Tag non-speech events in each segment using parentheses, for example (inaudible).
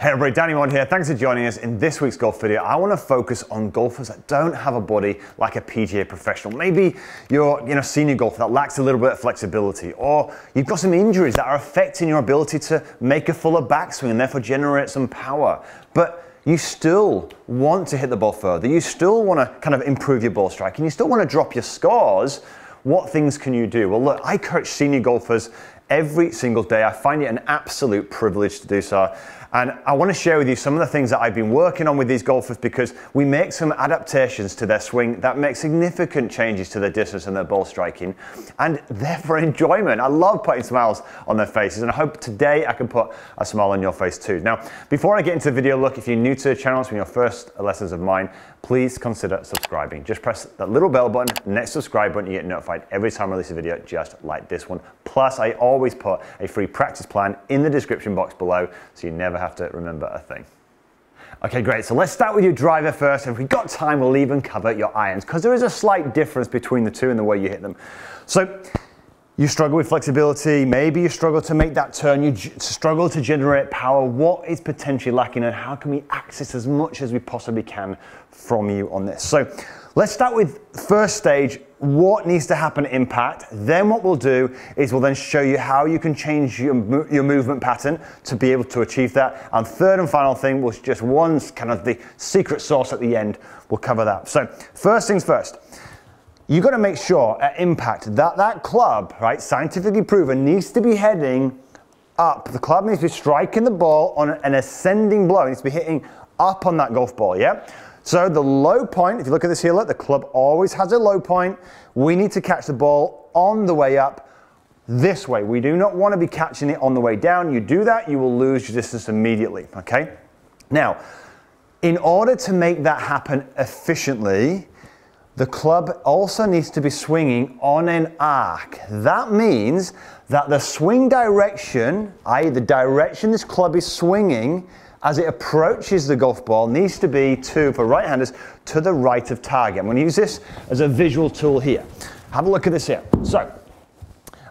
Hey everybody, Danny Maude here. Thanks for joining us. In this week's golf video, I want to focus on golfers that don't have a body like a PGA professional. Maybe you're you know, senior golfer that lacks a little bit of flexibility, or you've got some injuries that are affecting your ability to make a fuller backswing and therefore generate some power. But you still want to hit the ball further. You still want to kind of improve your ball strike, and you still want to drop your scores. What things can you do? Well, look, I coach senior golfers every single day. I find it an absolute privilege to do so. And I want to share with you some of the things that I've been working on with these golfers because we make some adaptations to their swing that make significant changes to their distance and their ball striking. And they're for enjoyment. I love putting smiles on their faces and I hope today I can put a smile on your face too. Now, before I get into the video, look, if you're new to the channel, it's been your first lessons of mine, please consider subscribing. Just press that little bell button next subscribe button, you get notified every time I release a video just like this one. Plus, I always put a free practice plan in the description box below so you never to remember a thing. Okay, great. So let's start with your driver first. If we've got time, we'll even cover your irons because there is a slight difference between the two in the way you hit them. So you struggle with flexibility, maybe you struggle to make that turn, you struggle to generate power. What is potentially lacking and how can we access as much as we possibly can from you on this? So let's start with first stage, what needs to happen at impact. Then what we'll do is we'll then show you how you can change your, your movement pattern to be able to achieve that. And third and final thing was just one kind of the secret sauce at the end. We'll cover that. So first things first you got to make sure at impact that that club, right, scientifically proven, needs to be heading up. The club needs to be striking the ball on an ascending blow. It needs to be hitting up on that golf ball, yeah? So the low point, if you look at this here, look, the club always has a low point. We need to catch the ball on the way up this way. We do not want to be catching it on the way down. You do that, you will lose your distance immediately, okay? Now, in order to make that happen efficiently, the club also needs to be swinging on an arc. That means that the swing direction, i.e., the direction this club is swinging as it approaches the golf ball, needs to be to, for right handers, to the right of target. I'm going to use this as a visual tool here. Have a look at this here. So,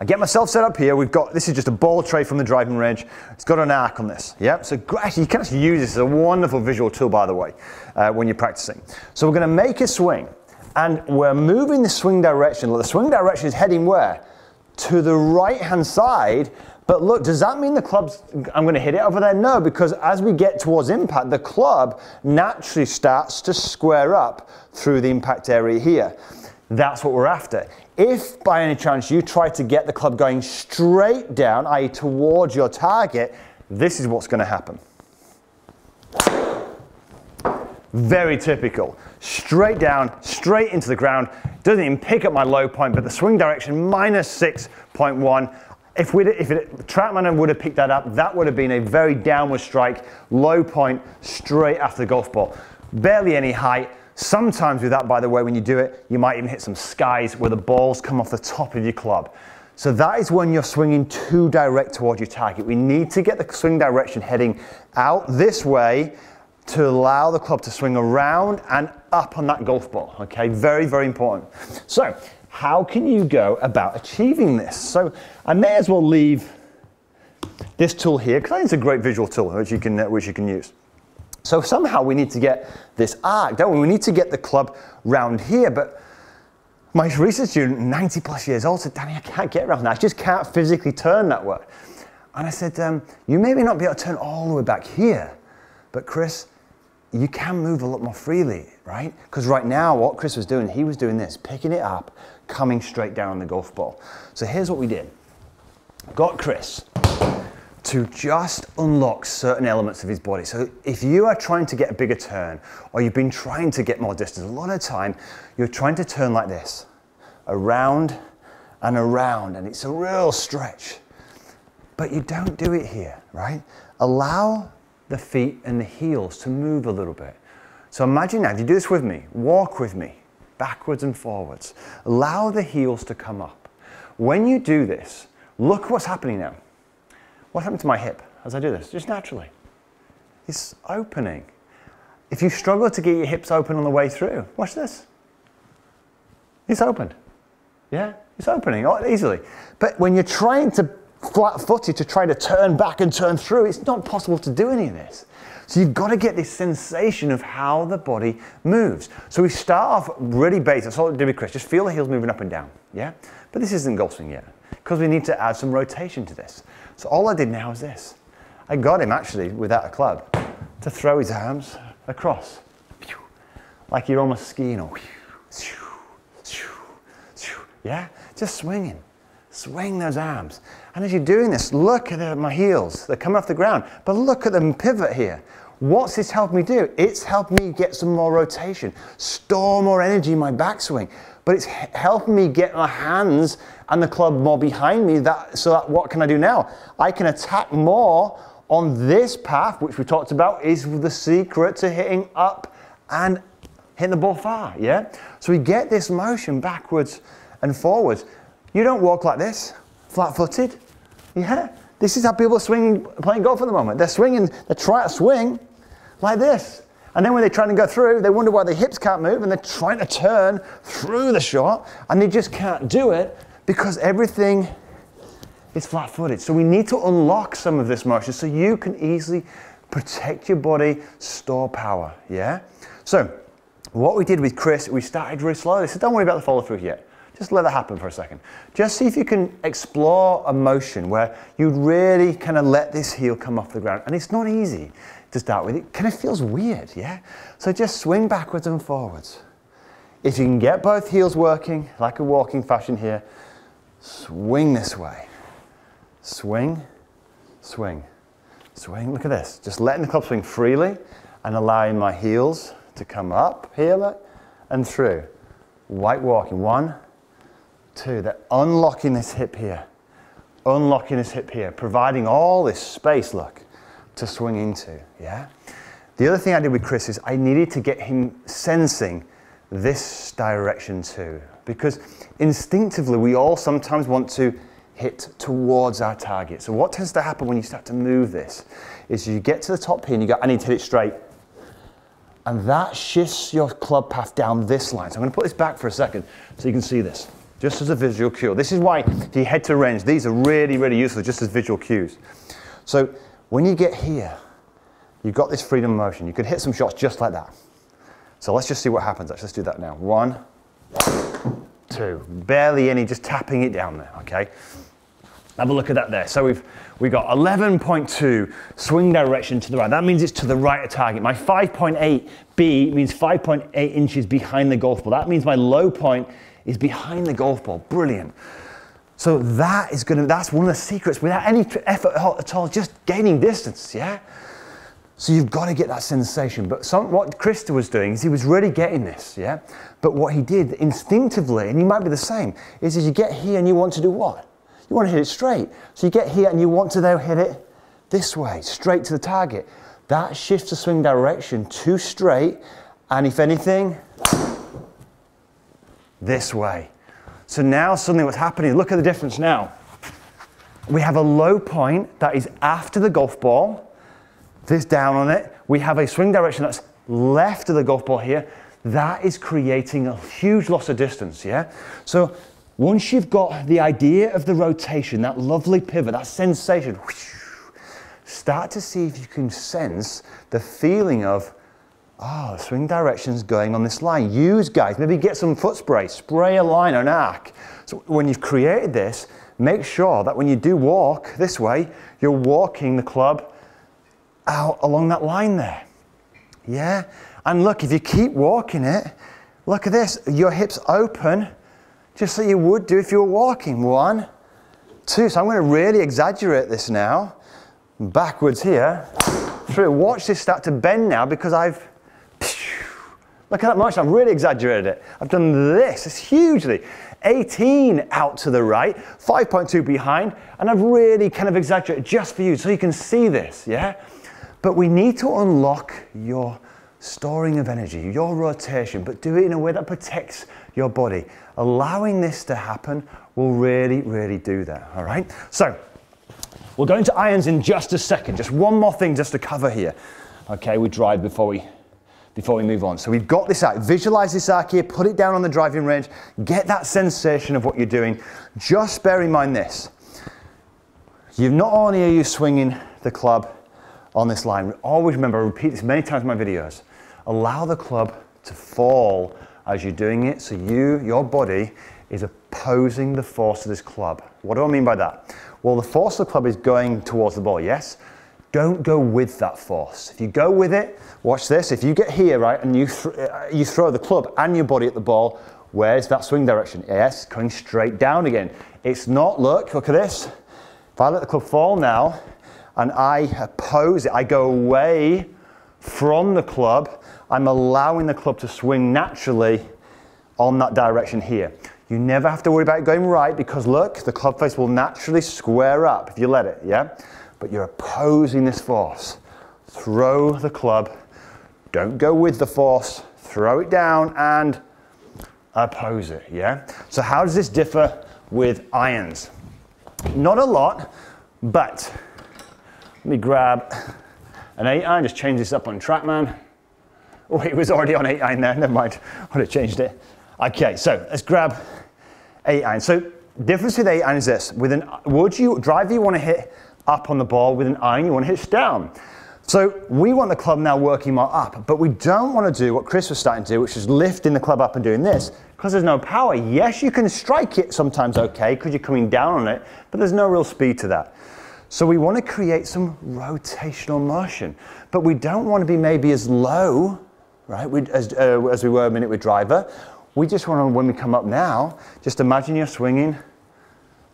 I get myself set up here. We've got, this is just a ball tray from the driving range. It's got an arc on this. Yeah, so actually you can actually use this as a wonderful visual tool, by the way, uh, when you're practicing. So we're going to make a swing. And we're moving the swing direction. The swing direction is heading where? To the right hand side. But look, does that mean the club's, I'm going to hit it over there? No, because as we get towards impact, the club naturally starts to square up through the impact area here. That's what we're after. If by any chance you try to get the club going straight down, i.e., towards your target, this is what's going to happen. Very typical. Straight down, straight into the ground. Doesn't even pick up my low point, but the swing direction minus 6.1. If, we if it, TrackMan would have picked that up, that would have been a very downward strike, low point, straight after the golf ball. Barely any height. Sometimes with that, by the way, when you do it, you might even hit some skies where the balls come off the top of your club. So that is when you're swinging too direct towards your target. We need to get the swing direction heading out this way to allow the club to swing around and up on that golf ball. Okay, very, very important. So, how can you go about achieving this? So, I may as well leave this tool here because I think it's a great visual tool which you can, which you can use. So somehow we need to get this arc, don't we? We need to get the club round here, but my research student, 90 plus years old, said, Danny, I can't get around that. I just can't physically turn that way. And I said, um, you maybe not be able to turn all the way back here, but Chris, you can move a lot more freely, right? Because right now, what Chris was doing, he was doing this, picking it up, coming straight down the golf ball. So here's what we did. Got Chris to just unlock certain elements of his body. So if you are trying to get a bigger turn, or you've been trying to get more distance, a lot of time, you're trying to turn like this, around and around, and it's a real stretch. But you don't do it here, right? Allow the feet and the heels to move a little bit. So imagine now, if you do this with me, walk with me, backwards and forwards. Allow the heels to come up. When you do this, look what's happening now. What happened to my hip as I do this? Just naturally. It's opening. If you struggle to get your hips open on the way through, watch this. It's opened. Yeah, it's opening oh, easily. But when you're trying to flat footed to try to turn back and turn through. It's not possible to do any of this. So you've got to get this sensation of how the body moves. So we start off really basic. That's all we did with Chris. Just feel the heels moving up and down. Yeah? But this isn't golf swing yet because we need to add some rotation to this. So all I did now is this. I got him actually without a club to throw his arms across. Like you're almost skiing. Or yeah? Just swinging. Swing those arms. And as you're doing this, look at my heels. They're coming off the ground. But look at them pivot here. What's this helped me do? It's helped me get some more rotation, store more energy in my backswing. But it's helping me get my hands and the club more behind me. That, so that what can I do now? I can attack more on this path, which we talked about is the secret to hitting up and hitting the ball far. Yeah? So we get this motion backwards and forwards. You don't walk like this, flat footed. Yeah? This is how people swinging, playing golf at the moment. They're swinging, they're trying to swing like this. And then when they're trying to go through, they wonder why their hips can't move and they're trying to turn through the shot and they just can't do it because everything is flat footed. So we need to unlock some of this motion so you can easily protect your body, store power. Yeah? So what we did with Chris, we started really slowly. So don't worry about the follow through yet. Just let that happen for a second. Just see if you can explore a motion where you really kind of let this heel come off the ground. And it's not easy to start with. It kind of feels weird, yeah? So just swing backwards and forwards. If you can get both heels working, like a walking fashion here, swing this way. Swing, swing, swing. Look at this. Just letting the club swing freely and allowing my heels to come up here and through. White walking. One, two. They're unlocking this hip here. Unlocking this hip here, providing all this space, look to swing into, yeah? The other thing I did with Chris is I needed to get him sensing this direction too. Because instinctively, we all sometimes want to hit towards our target. So what tends to happen when you start to move this is you get to the top here and you go, I need to hit it straight. And that shifts your club path down this line. So I'm gonna put this back for a second so you can see this, just as a visual cue. This is why you head to range, these are really, really useful just as visual cues. So when you get here, you've got this freedom of motion. You could hit some shots just like that. So let's just see what happens. Let's do that now. One, two. Barely any, just tapping it down there, okay? Have a look at that there. So we've we got 11.2 swing direction to the right. That means it's to the right of target. My 5.8 B means 5.8 inches behind the golf ball. That means my low point is behind the golf ball. Brilliant. So that is going to, that's one of the secrets without any effort at all, just gaining distance, yeah? So you've got to get that sensation. But some, what Krista was doing is he was really getting this, yeah? But what he did instinctively, and you might be the same, is as you get here and you want to do what? You want to hit it straight. So you get here and you want to now hit it this way, straight to the target. That shifts the swing direction to straight, and if anything, this way. So now suddenly what's happening, look at the difference now. We have a low point that is after the golf ball, this down on it. We have a swing direction that's left of the golf ball here. That is creating a huge loss of distance, yeah? So once you've got the idea of the rotation, that lovely pivot, that sensation, start to see if you can sense the feeling of Oh, swing direction's going on this line. Use, guys, maybe get some foot spray, spray a line or an arc. So when you've created this, make sure that when you do walk this way, you're walking the club out along that line there. Yeah? And look, if you keep walking it, look at this, your hips open, just like you would do if you were walking. One, two. So I'm going to really exaggerate this now. Backwards here, through. Watch this start to bend now because I've Look at that motion, I've really exaggerated it. I've done this, it's hugely. 18 out to the right, 5.2 behind, and I've really kind of exaggerated just for you so you can see this, yeah? But we need to unlock your storing of energy, your rotation, but do it in a way that protects your body. Allowing this to happen will really, really do that, all right? So, we'll go into irons in just a second. Just one more thing just to cover here. Okay, we drive before we before we move on. So we've got this arc. Visualize this arc here, put it down on the driving range, get that sensation of what you're doing. Just bear in mind this. You've not only are you swinging the club on this line, always remember, I repeat this many times in my videos, allow the club to fall as you're doing it so you, your body, is opposing the force of this club. What do I mean by that? Well, the force of the club is going towards the ball, yes? Don't go with that force. If you go with it, watch this. If you get here, right, and you, th uh, you throw the club and your body at the ball, where's that swing direction? Yes, going straight down again. It's not, look, look at this. If I let the club fall now and I oppose it, I go away from the club, I'm allowing the club to swing naturally on that direction here. You never have to worry about going right because look, the club face will naturally square up if you let it, yeah? But you're opposing this force. Throw the club, don't go with the force, throw it down and oppose it, yeah? So how does this differ with irons? Not a lot, but let me grab an 8 iron, just change this up on TrackMan. Oh, it was already on 8 iron there, never mind, I would have changed it. Okay, so let's grab 8 iron. So difference with 8 iron is this, with an, would you, driver you want to hit up on the ball, with an iron you want to hit down. So we want the club now working more up, but we don't want to do what Chris was starting to do, which is lifting the club up and doing this, because there's no power. Yes, you can strike it sometimes okay, because you're coming down on it, but there's no real speed to that. So we want to create some rotational motion, but we don't want to be maybe as low, right, as, uh, as we were a minute with driver. We just want to, when we come up now, just imagine you're swinging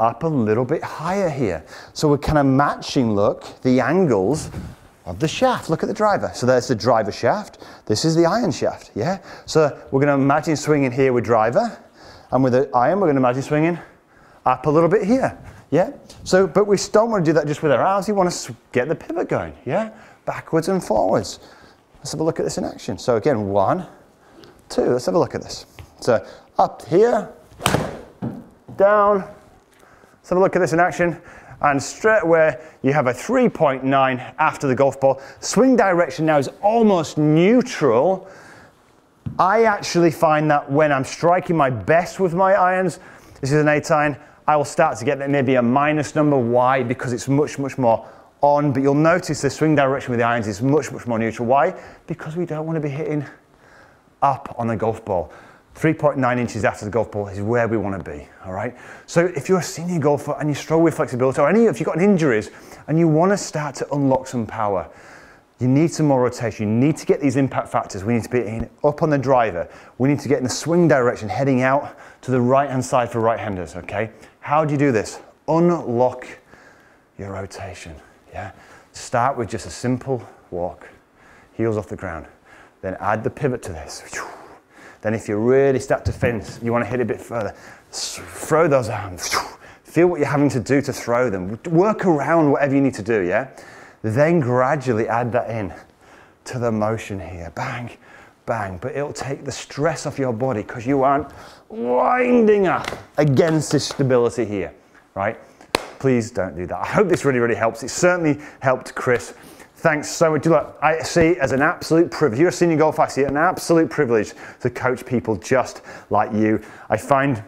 up a little bit higher here. So we're kind of matching, look, the angles of the shaft. Look at the driver. So there's the driver shaft. This is the iron shaft, yeah? So we're going to imagine swinging here with driver. And with the iron, we're going to imagine swinging up a little bit here, yeah? So, but we don't want to do that just with our arms. We want to get the pivot going, yeah? Backwards and forwards. Let's have a look at this in action. So again, one, two. Let's have a look at this. So up here, down. Let's have a look at this in action and straight away you have a 3.9 after the golf ball. Swing direction now is almost neutral. I actually find that when I'm striking my best with my irons, this is an 8 iron, I will start to get maybe a minus number. Why? Because it's much, much more on, but you'll notice the swing direction with the irons is much, much more neutral. Why? Because we don't want to be hitting up on the golf ball. 3.9 inches after the golf ball is where we want to be, all right? So if you're a senior golfer and you struggle with flexibility, or any if you've got injuries and you want to start to unlock some power, you need some more rotation. You need to get these impact factors. We need to be in, up on the driver. We need to get in the swing direction, heading out to the right-hand side for right-handers, okay? How do you do this? Unlock your rotation, yeah? Start with just a simple walk, heels off the ground. Then add the pivot to this. Then if you really start to fence, you want to hit a bit further, throw those arms. Feel what you're having to do to throw them. Work around whatever you need to do, yeah? Then gradually add that in to the motion here. Bang, bang. But it'll take the stress off your body because you aren't winding up against this stability here, right? Please don't do that. I hope this really, really helps. It certainly helped Chris. Thanks so much. Look, I see it as an absolute privilege. You're a senior golfer, I see it an absolute privilege to coach people just like you. I find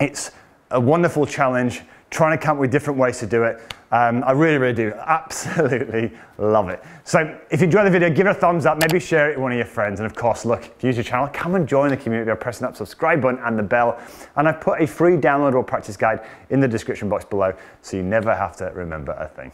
it's a wonderful challenge, trying to come up with different ways to do it. Um, I really, really do. (laughs) Absolutely love it. So if you enjoyed the video, give it a thumbs up, maybe share it with one of your friends. And of course, look, if you use your channel, come and join the community by pressing that subscribe button and the bell. And I've put a free downloadable practice guide in the description box below so you never have to remember a thing.